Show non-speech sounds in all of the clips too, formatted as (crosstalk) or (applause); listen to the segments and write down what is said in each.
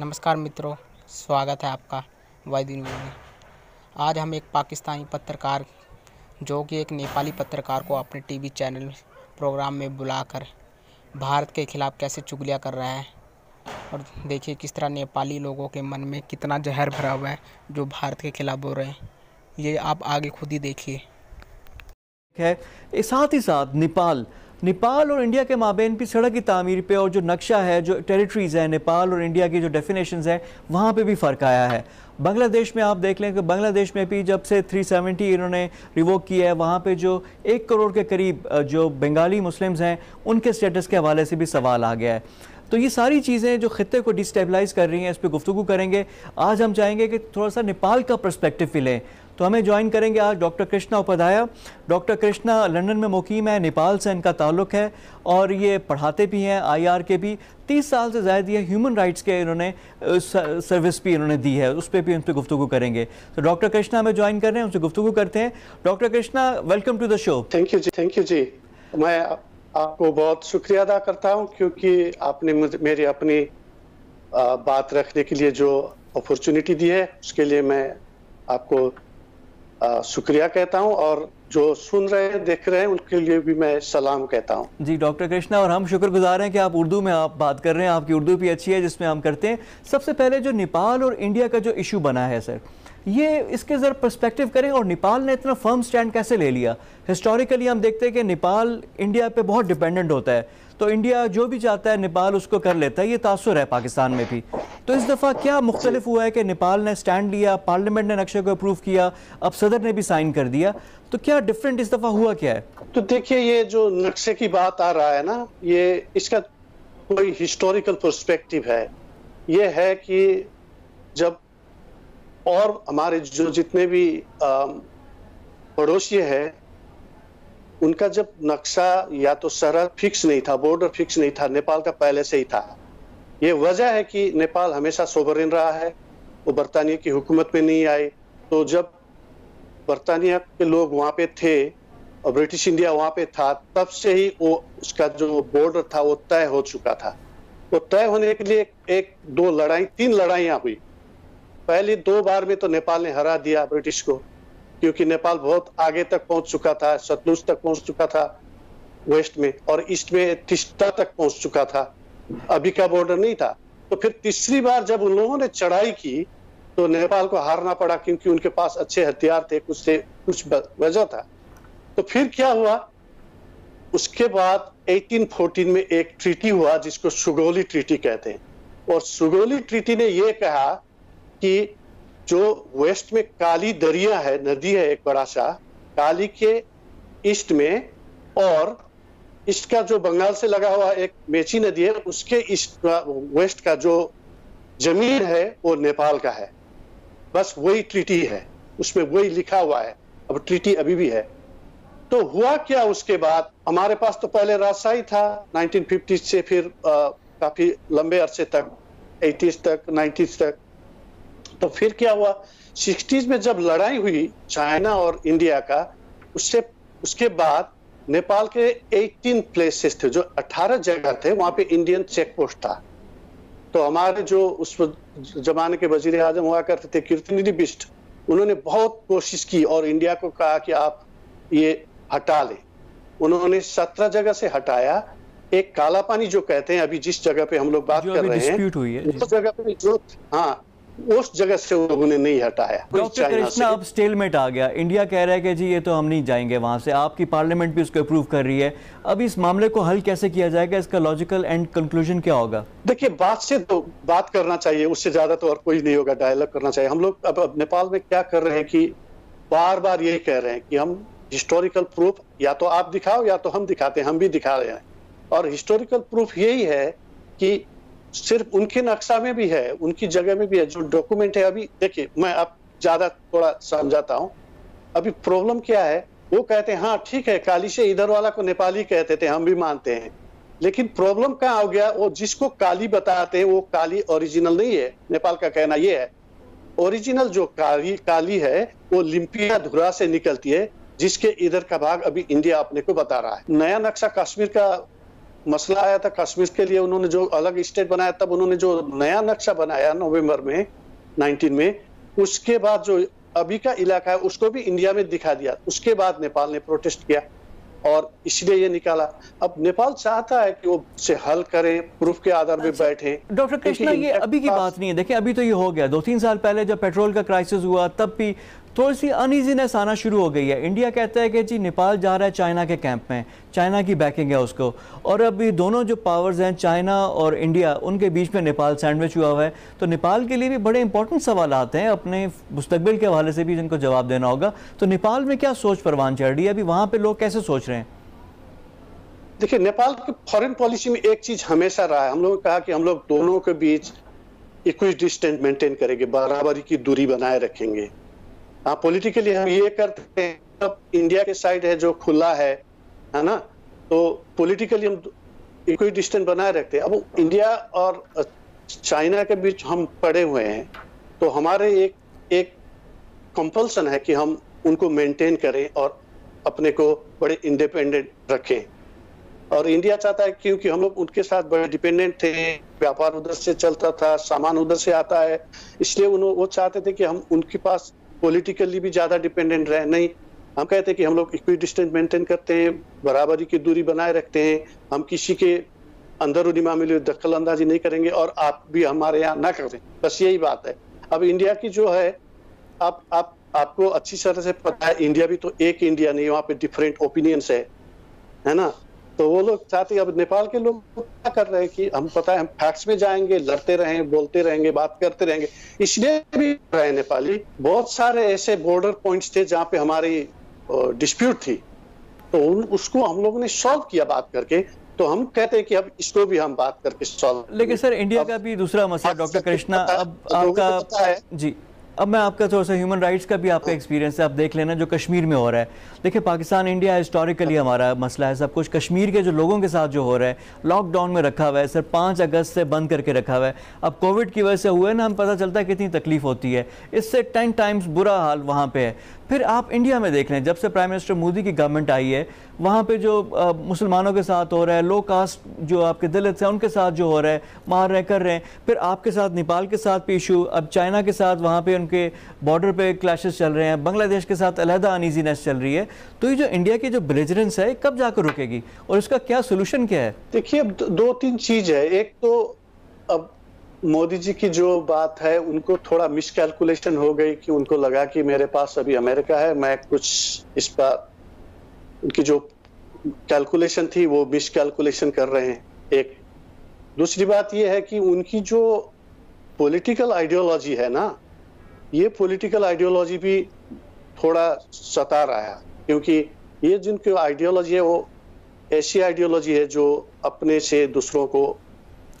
नमस्कार मित्रों, स्वागत है आपका वायदी न्यूज़ में। आज हम एक पाकिस्तानी पत्रकार, जो कि एक नेपाली पत्रकार को अपने टीवी चैनल प्रोग्राम में बुलाकर भारत के ख़िलाफ़ कैसे चुगलियाँ कर रहा है और देखिए किस तरह नेपाली लोगों के मन में कितना जहर भरा हुआ है, जो भारत के ख़िलाफ़ बोल रहे हैं। ये आप आगे खुद ही देखिए। है। साथ ही साथ नेपाल नेपाल और इंडिया के माबेन भी सड़क की तमीर पे और जो नक्शा है, जो टेरिटरीज़ है, नेपाल और इंडिया की जो डेफिनेशन है, वहाँ पर भी फ़र्क आया है। बांग्लादेश में आप देख लें कि बांग्लादेश में भी जब से 370 इन्होंने रिवोक किया है, वहाँ पे जो एक करोड़ के करीब जो बंगाली मुस्लिम्स हैं, उनके स्टेटस के हवाले से भी सवाल आ गया है। तो ये सारी चीज़ें जो खत्े को डिस्टेबलाइज कर रही हैं, इस पर गुफ्तु करेंगे। आज हम चाहेंगे कि थोड़ा सा नेपाल का परस्पेक्टिव भी लें। तो हमें ज्वाइन करेंगे आज doctor Krishna Upadhyay. Doctor Krishna London में मुकीम है, नेपाल से इनका ताल्लुक है और ये पढ़ाते भी हैं आईआर के भी। तीस साल से ज़्यादा ये ह्यूमन राइट्स के इन्होंने सर्विस भी इन्होंने दी है, उस पर भी उन पर गुफ्तु करेंगे। तो डॉक्टर कृष्णा हमें ज्वाइन कर रहे हैं, उनसे गुफ्तु करते हैं। Doctor Krishna welcome to the show thank you ji thank you ji. मैं आपको बहुत शुक्रिया अदा करता हूँ क्योंकि आपने मेरी अपनी बात रखने के लिए जो अपॉर्चुनिटी दी है, उसके लिए मैं आपको शुक्रिया कहता हूँ और जो सुन रहे हैं, देख रहे हैं, उनके लिए भी मैं सलाम कहता हूँ। जी, डॉक्टर कृष्णा, और हम शुक्रगुजार हैं कि आप उर्दू में आप बात कर रहे हैं। आपकी उर्दू भी अच्छी है, जिसमें हम करते हैं। सबसे पहले जो नेपाल और इंडिया का जो इशू बना है, सर ये इसके ज़रा पर्सपेक्टिव करें और नेपाल ने इतना फर्म स्टैंड कैसे ले लिया? हिस्टोरिकली हम देखते हैं कि नेपाल इंडिया पे बहुत डिपेंडेंट होता है। तो इंडिया जो भी चाहता है, नेपाल उसको कर लेता है। ये तासर है पाकिस्तान में भी। तो इस दफ़ा क्या मुख्तलिफ़ हुआ है कि नेपाल ने स्टैंड लिया पार्लियामेंट ने नक्शे को अप्रूव किया, अब सदर ने भी साइन कर दिया। तो क्या डिफरेंट इस दफ़ा हुआ क्या है? तो देखिए, ये जो नक्शे की बात आ रहा है ना, ये इसका कोई हिस्टोरिकल परस्पेक्टिव है। ये है कि जब और हमारे जो जितने भी पड़ोसी है, उनका जब नक्शा या तो सरहद फिक्स नहीं था बॉर्डर फिक्स नहीं था, नेपाल का पहले से ही था, ये वजह है कि नेपाल हमेशा सोबरिन रहा है, वो बरतानिया की हुकूमत में नहीं आए तो जब बरतानिया के लोग वहाँ पे थे और ब्रिटिश इंडिया वहाँ पे था, तब से ही वो उसका जो बॉर्डर था, वो तय हो चुका था। वो तय होने के लिए एक, दो लड़ाई, तीन लड़ाइयाँ हुई। पहली दो बार में तो नेपाल ने हरा दिया ब्रिटिश को, क्योंकि नेपाल बहुत आगे तक पहुँच चुका था, सतलुज तक पहुँच चुका था, वेस्ट में, और ईस्ट में तिस्ता तक पहुँच चुका था। अभी का बॉर्डर नहीं था। तो फिर तीसरी बार जब उन लोगों ने चढ़ाई की तो नेपाल को हारना पड़ा, क्योंकि उनके पास अच्छे हथियार थे, कुछ से कुछ वजह था। तो फिर क्या हुआ? उसके बाद 1814 में एक ट्रीटी हुआ, जिसको सुगोली ट्रीटी कहते हैं। और सुगोली ट्रीटी ने यह कहा कि जो वेस्ट में काली दरिया है नदी है एक बड़ा सा काली के ईस्ट में और इसका जो बंगाल से लगा हुआ एक मेची नदी है उसके ईस्ट वेस्ट का जो ज़मीन है वो नेपाल का है। बस वही ट्रीटी है उसमें वही लिखा हुआ है अब ट्रीटी अभी भी है। तो हुआ क्या उसके बाद? हमारे पास तो पहले राजशाही था 1950 से फिर आ, काफ़ी लंबे अरसे तक 80s तक 90s तक तो फिर क्या हुआ? सिक्सटीज में जब लड़ाई हुई चाइना और इंडिया का उससे उसके बाद नेपाल के 18 प्लेसेस थे जो 18 जगह थे वहाँ पे इंडियन चेक पोस्ट था। तो हमारे जो उस जमाने के वज़ीर आज़म हुआ करते थे कीर्तनिधि बिस्ट उन्होंने बहुत कोशिश की और इंडिया को कहा कि आप ये हटा ले। उन्होंने सत्रह जगह से हटाया। एक काला पानी जो कहते हैं अभी जिस जगह पे हम लोग बात कर रहे हैं उस जगह पे जो हाँ उस जगह से लोगों ने नहीं हटाया। डॉक्टर कृष्णा अब स्टेलमेट आ गया। इंडिया कह रहा है कि जी ये तो हम नहीं जाएँगे वहाँ से। आपकी पार्लियामेंट भी उसको अप्रूव कर रही है। अब इस मामले को हल कैसे किया जाएगा? इसका लॉजिकल एंड कंक्लूजन क्या होगा? देखिए बात से तो बात करना चाहिए। उससे ज़्यादा तो और कोई नहीं होगा डायलॉग करना चाहिए। हम लोग अब, अब नेपाल में क्या कर रहे हैं कि बार बार यही कह रहे हैं कि हम हिस्टोरिकल प्रूफ या तो आप दिखाओ या तो हम दिखाते हैं। हम भी दिखा रहे हैं। और हिस्टोरिकल प्रूफ यही है कि सिर्फ़ उनके नक्शा में भी है, उनकी जगह में भी है, जो डॉक्यूमेंट है, अभी देखिए, मैं अब ज़्यादा थोड़ा समझाता हूँ। अभी प्रॉब्लम क्या है? वो कहते हैं हाँ ठीक है, काली से इधर वाला को नेपाली कहते थे, हम भी मानते हैं। लेकिन प्रॉब्लम कहाँ हो गया? वो जिसको काली बताते हैं, वो काली ओरिजिनल नहीं है। नेपाल का कहना ये है ओरिजिनल जो काली काली है, वो लिम्पिया धुरा से निकलती है, जिसके इधर का भाग अभी इंडिया अपने को बता रहा है। नया नक्शा कश्मीर का मसला आया था कश्मीर के लिए उन्होंने जो अलग स्टेट बनाया तब उन्होंने जो नया नक्शा बनाया नवंबर में 19 में उसके बाद जो अभी का इलाका है उसको भी इंडिया में दिखा दिया। उसके बाद नेपाल ने प्रोटेस्ट किया और इसलिए ये निकाला। अब नेपाल चाहता है कि वो से हल करें प्रूफ के आधार पे अच्छा, बैठे डॉक्टर कृष्णा ये अभी की बात नहीं है। देखिए अभी तो ये हो गया। दो तीन साल पहले जब पेट्रोल का क्राइसिस हुआ तब भी थोड़ी सी अनइजीनेस आना शुरू हो गई है। इंडिया कहता है कि जी, नेपाल जा रहा है चाइना के कैंप में। चाइना की बैकिंग है उसको। और अभी दोनों जो पावर्स हैं, चाइना और इंडिया उनके बीच में नेपाल सैंडविच हुआ हुआ है। तो नेपाल के लिए भी बड़े इंपॉर्टेंट सवाल आते हैं। अपने मुस्तबिल के हवाले से भी जिनको जवाब देना होगा। तो नेपाल में क्या सोच, परवान चढ़ रही है? अभी वहाँ पर लोग कैसे सोच रहे हैं? देखिए, नेपाल की फॉरेन पॉलिसी में एक चीज़ हमेशा रहा है। हम लोगों ने कहा कि हम लोग दोनों के बीच इक्विस डिस्टेंस मेंटेन करेंगे, बराबरी की दूरी बनाए रखेंगे। हाँ पॉलिटिकली हम ये करते हैं, अब इंडिया के साइड है जो खुला है है ना? तो पॉलिटिकली हम इक्वी डिस्टेंस बनाए रखते हैं। अब इंडिया और चाइना के बीच हम पड़े हुए हैं तो हमारे एक एक कंपल्सन है कि हम उनको मेंटेन करें और अपने को बड़े इंडिपेंडेंट रखें। और इंडिया चाहता है क्योंकि हम लोग उनके साथ बड़े डिपेंडेंट थे, व्यापार उधर से चलता था, सामान उधर से आता है, इसलिए उन्होंने वो चाहते थे कि हम उनके पास पॉलिटिकली भी ज़्यादा डिपेंडेंट रहे। नहीं, हम कहते हैं कि हम लोग इक्वी डिस्टेंस मेंटेन करते हैं, बराबरी की दूरी बनाए रखते हैं, हम किसी के अंदर मामले दखल अंदाजी नहीं करेंगे और आप भी हमारे यहाँ ना करें। बस यही बात है। अब इंडिया की जो है, आप आप, आपको अच्छी तरह से पता है इंडिया भी तो एक इंडिया नहीं, वहाँ पे डिफरेंट ओपिनियंस है। है ना? तो वो लोग चाहते अब नेपाल के लोग क्या कर रहे हैं कि हम पता है हम फैक्ट्स में जाएँगे लड़ते रहेंगे बोलते रहेंगे बात करते रहेंगे। इसलिए भी रहे नेपाली। बहुत सारे ऐसे बॉर्डर पॉइंट्स थे जहाँ पे हमारी डिस्प्यूट थी। तो उन उसको हम लोगों ने सॉल्व किया बात करके। तो हम कहते हैं कि अब इसको भी हम बात करके सॉल्व लेकिन सर इंडिया का भी दूसरा मसला डॉक्टर कृष्णा अब आपका जी। अब मैं आपका थोड़ा सा ह्यूमन राइट्स का भी आपका एक्सपीरियंस है आप देख लेना जो कश्मीर में हो रहा है। देखिए पाकिस्तान इंडिया हिस्टोरिकली हमारा मसला है सब कुछ। कश्मीर के जो लोगों के साथ जो हो रहा है लॉकडाउन में रखा हुआ है सर पाँच अगस्त से बंद करके रखा हुआ है। अब कोविड की वजह से हुए है ना हम पता चलता है कितनी तकलीफ़ होती है। इससे टेन टाइम्स बुरा हाल वहाँ पर है। फिर आप इंडिया में देख लें, जब से प्राइम मिनिस्टर मोदी की गवर्नमेंट आई है, वहाँ पे जो मुसलमानों के साथ हो रहा है लो कास्ट जो आपके दलित हैं, उनके साथ जो हो रहा है मार रहे कर रहे हैं। फिर आपके साथ नेपाल के साथ भी इशू अब चाइना के साथ वहाँ पे उनके बॉर्डर पे क्लैशेस चल रहे हैं बांग्लादेश के साथ अलहदा अनईजीनेस चल रही है। तो ये जो इंडिया की जो ब्रिजरेंस है कब जाकर रुकेगी? और इसका क्या सोल्यूशन क्या है? देखिए, अब दो तीन चीज़ है। एक तो अब मोदी जी की जो बात है, उनको थोड़ा मिसकैलकुलेशन हो गई कि उनको लगा कि मेरे पास अभी अमेरिका है, मैं कुछ इस पर उनकी जो कैलकुलेशन थी, वो मिसकैलकुलेशन कर रहे हैं। एक, दूसरी बात ये है कि उनकी जो पॉलिटिकल आइडियोलॉजी है ना, ये पॉलिटिकल आइडियोलॉजी भी थोड़ा सता रहा है। क्योंकि ये जिनकी आइडियोलॉजी है, वो ऐसी आइडियोलॉजी है, जो अपने से दूसरों को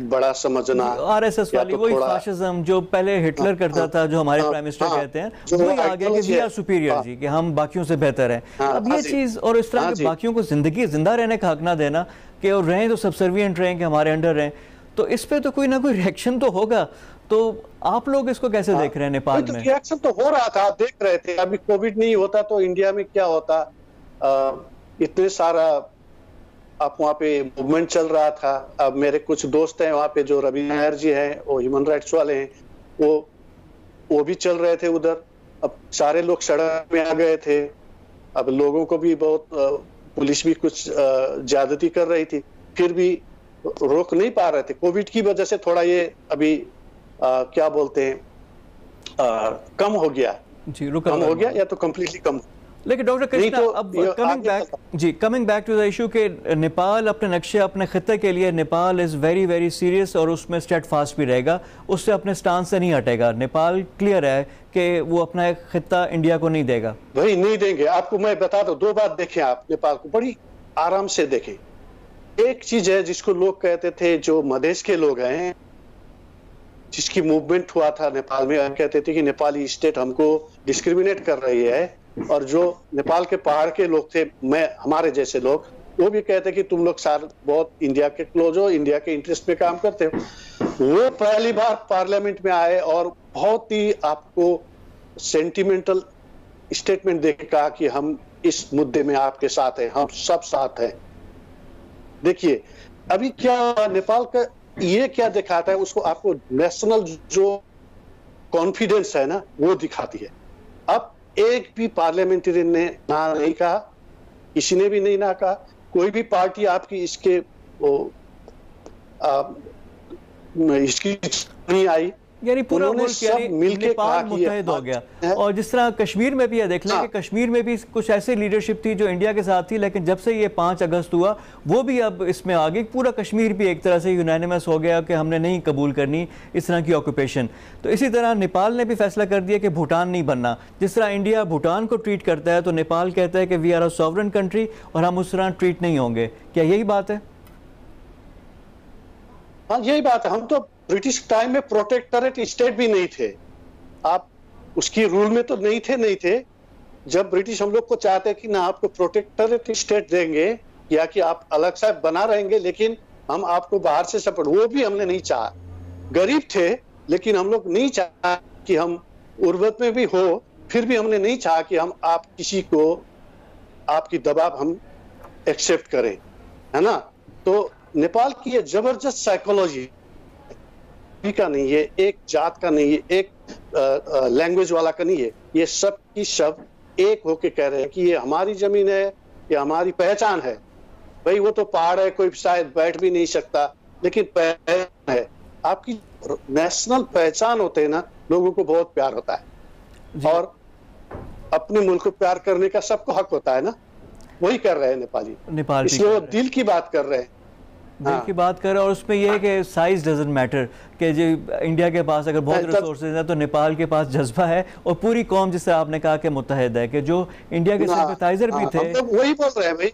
बड़ा समझना आरएसएस वाली तो वही फाशिज्म जो पहले हिटलर हाँ, करता हाँ, था जो हमारे प्राइम हाँ, मिनिस्टर कहते हैं वही आ गया कि वी आर सुपीरियर जी कि हम बाकियों से बेहतर हैं। अब ये चीज़ और इस तरह के बाकियों को ज़िंदगी ज़िंदा रहने का हक ना देना कि और रहें तो सबसर्वियंट रहें कि हमारे अंडर रहें। तो इस पे तो कोई ना कोई रिएक्शन तो होगा। तो आप लोग इसको कैसे देख रहे हैं नेपाल तो में? रिएक्शन तो हो रहा था आप देख रहे थे। अभी कोविड नहीं होता तो इंडिया में क्या होता? इतने सारा अब वहाँ पे मूवमेंट चल रहा था। अब मेरे कुछ दोस्त हैं वहाँ पे जो रवि नायर जी हैं वो ह्यूमन राइट्स वाले हैं वो वो भी चल रहे थे उधर। अब सारे लोग सड़क में आ गए थे। अब लोगों को भी बहुत पुलिस भी कुछ ज्यादती कर रही थी। फिर भी रोक नहीं पा रहे थे। कोविड की वजह से थोड़ा ये अभी आ, क्या बोलते हैं आ, कम हो गया। जी कम हो गया या तो कम्प्लीटली कम लेकिन डॉक्टर कृष्णा तो अब coming back ji coming back to the issue के नेपाल अपने नक्शे अपने खत्े के लिए Nepal is very very serious और उसमें स्टेट फास्ट भी रहेगा। उससे अपने स्टान से नहीं हटेगा। नेपाल क्लियर है कि वो अपना एक खत्ता इंडिया को नहीं देगा। वही नहीं देंगे। आपको मैं बता दो दो बात देखें आप नेपाल को। बड़ी आराम से देखें। एक चीज़ है जिसको लोग कहते थे जो मधेश के लोग हैं जिसकी मूवमेंट हुआ था नेपाल में कहते थे कि नेपाली स्टेट हमको डिस्क्रिमिनेट कर रही है। और जो नेपाल के पहाड़ के लोग थे, मैं, हमारे जैसे लोग, वो भी कहते कि तुम लोग सार, बहुत इंडिया के क्लोज हो, इंडिया के इंटरेस्ट में काम करते हो। वो पहली बार पार्लियामेंट में आए और बहुत ही आपको सेंटिमेंटल स्टेटमेंट देख कहा कि हम इस मुद्दे में आपके साथ हैं, हम सब साथ हैं। देखिए, अभी क्या नेपाल का ये क्या दिखाता है, उसको आपको नेशनल जो कॉन्फिडेंस है ना, वो दिखाती है। एक भी पार्लियामेंटेरियन ने ना नहीं कहा किसी ने भी नहीं ना कहा। कोई भी पार्टी आपकी इसके वो आ, इसकी नहीं आई। यानी पूरा मुल्क सब यानी मिलके नेपाल मुतहद हो गया। और जिस तरह कश्मीर में भी है देख लें हाँ। कि कश्मीर में भी कुछ ऐसी लीडरशिप थी जो इंडिया के साथ थी लेकिन जब से ये पाँच अगस्त हुआ वो भी अब इसमें आ गई। पूरा कश्मीर भी एक तरह से यूनानिमस हो गया कि हमने नहीं कबूल करनी इस तरह की ऑक्यूपेशन तो इसी तरह नेपाल ने भी फैसला कर दिया कि भूटान नहीं बनना। जिस तरह इंडिया भूटान को ट्रीट करता है तो नेपाल कहता है कि we are a sovereign country और हम उस तरह ट्रीट नहीं होंगे। क्या यही बात है? हाँ यही बात है। हम तो ब्रिटिश टाइम में प्रोटेक्टरेट स्टेट भी नहीं थे। आप उसकी रूल में तो नहीं थे नहीं थे। जब ब्रिटिश हम लोग को चाहते कि ना आपको प्रोटेक्टरेट स्टेट देंगे या कि आप अलग सा बना रहेंगे, लेकिन हम आपको बाहर से सपोर्ट, वो भी हमने नहीं चाहा। गरीब थे, लेकिन हम लोग नहीं चाहा कि हम उर्वत में भी हो, फिर भी हमने नहीं चाहा कि हम आप किसी को, आपकी दबाव हम एक्सेप्ट करें, है ना? तो नेपाल की ये ज़बरदस्त साइकोलॉजी का नहीं है एक जात का नहीं है एक लैंग्वेज वाला का नहीं है। ये सब की सब एक होके कह रहे हैं कि ये हमारी ज़मीन है ये हमारी पहचान है। भाई वो तो पहाड़ है कोई शायद बैठ भी नहीं सकता लेकिन पहचान है। आपकी नेशनल पहचान होते हैं ना लोगों को बहुत प्यार होता है। और अपने मुल्क को प्यार करने का सबको हक होता है ना? वही कर रहे हैं नेपाली। नेपाल इसलिए वो दिल की बात कर रहे हैं। हाँ। की बात करें और उसमें यह है कि साइज़ डजेंट मैटर कि जो इंडिया के पास अगर बहुत रिसोर्सेज हैं तो नेपाल के पास जज्बा है और पूरी कौम जिससे आपने कहा कि मुतहद है कि जो इंडिया के हाँ, सिंपथाइजर भी हाँ, थे। तो वही बोल रहे हैं भाई।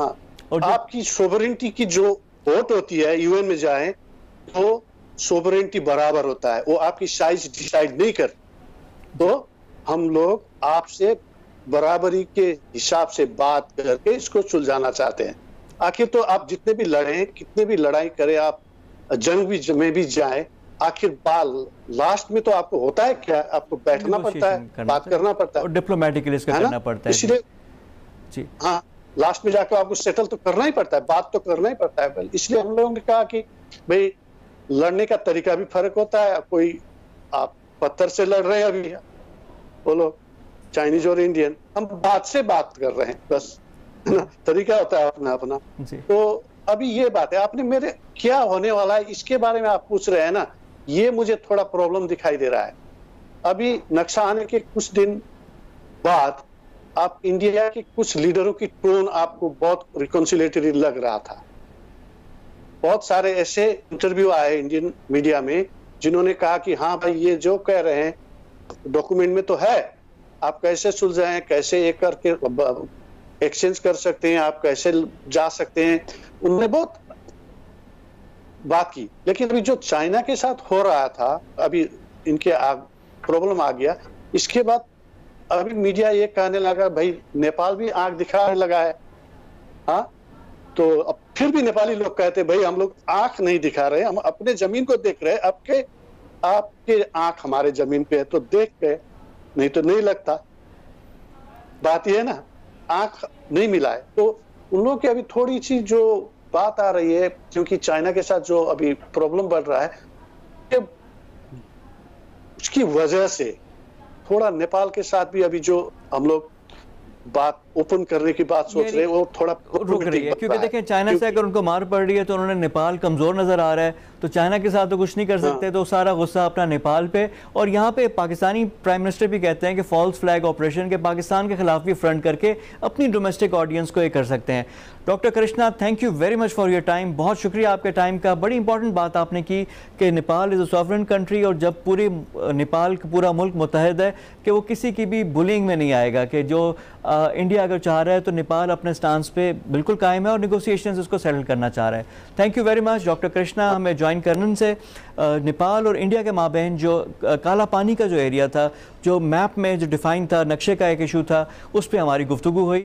हाँ और आपकी सोवरेंटी की जो वोट होती है यूएन में जाए तो सोवरेंटी बराबर होता है। वो आपकी साइज़ डिसाइड नहीं कर तो हम लोग आपसे बराबरी के हिसाब से बात करके इसको सुलझाना चाहते हैं। आखिर तो आप जितने भी लड़े कितने भी लड़ाई करें आप जंग भी में भी जाए आखिर बाल लास्ट में तो आपको होता है क्या? आपको बैठना पड़ता है करना बात पड़ता है। करना पड़ता और है डिप्लोमेटिकली इसका करना पड़ता है। इसलिए जी। हाँ लास्ट में जाकर आपको सेटल तो करना ही पड़ता है बात तो करना ही पड़ता है। इसलिए हम लोगों ने कहा कि भाई लड़ने का तरीका भी फ़र्क होता है कोई आप पत्थर से लड़ रहे हैं अभी बोलो चाइनीज़ और इंडियन हम बात से बात कर रहे हैं बस। ना (coughs) तरीका होता है अपना अपना। जी। तो अभी ये बात है आपने मेरे क्या होने वाला है इसके बारे में आप पूछ रहे हैं ना ये मुझे थोड़ा प्रॉब्लम दिखाई दे रहा है। अभी नक्शा आने के कुछ दिन बाद आप इंडिया के कुछ लीडरों की टोन आपको बहुत रिकॉन्सिलेटरी लग रहा था। बहुत सारे ऐसे इंटरव्यू आए इंडियन मीडिया में जिन्होंने कहा कि हाँ भाई ये जो कह रहे हैं डॉक्यूमेंट में तो है। आप कैसे सुलझाएँ कैसे ये करके एक्सचेंज कर सकते हैं, आप कैसे जा सकते हैं। उन्होंने बहुत बात की। लेकिन अभी जो चाइना के साथ हो रहा था, अभी इनके प्रॉब्लम आ गया। इसके बाद अभी मीडिया ये कहने लगा, भाई, नेपाल भी आँख दिखाने लगा है। हाँ? तो अब फिर भी नेपाली लोग कहते, भाई, हम लोग आँख नहीं दिखा रहे, हम अपने ज़मीन को देख रहे आपके आपके आँख हमारे ज़मीन पे है तो देख के, नहीं तो नहीं लगता। बात ये है ना? आँख नहीं मिला है। तो उन लोगों की अभी थोड़ी सी जो बात आ रही है क्योंकि चाइना के साथ जो अभी प्रॉब्लम बढ़ रहा है उसकी वजह से थोड़ा नेपाल के साथ भी अभी जो हम लोग बात ओपन करने की बात सोच रहे हैं वो थोड़ा रुक रही है क्योंकि देखें चाइना से अगर उनको मार पड़ रही है तो उन्होंने नेपाल कमज़ोर नज़र आ रहा है। तो चाइना के साथ तो कुछ नहीं कर सकते तो सारा गुस्सा अपना नेपाल पे। और यहाँ पे पाकिस्तानी प्राइम मिनिस्टर भी कहते हैं कि फॉल्स फ्लैग ऑपरेशन के पाकिस्तान के खिलाफ भी फ्रंट करके अपनी डोमेस्टिक ऑडियंस को ये कर सकते हैं। Doctor Krishna thank you very much for your time बहुत शुक्रिया आपके टाइम का। बड़ी इंपॉर्टेंट बात आपने की कि Nepal is a sovereign country और जब पूरी नेपाल पूरा मुल्क मुतहद है कि वो किसी की भी बुलिंग में नहीं आएगा कि जो आ, इंडिया अगर चाह रहा है तो नेपाल अपने स्टांस पे बिल्कुल कायम है और निगोसिएशन उसको सेटल करना चाह रहा है। Thank you very much doctor Krishna हमें ज्वाइन करने से नेपाल और इंडिया के माबेन जो काला पानी का जो एरिया था, जो मैप में जो डिफाइन था, नक्शे का एक इशू था, उस पर हमारी गुफ्तु हुई।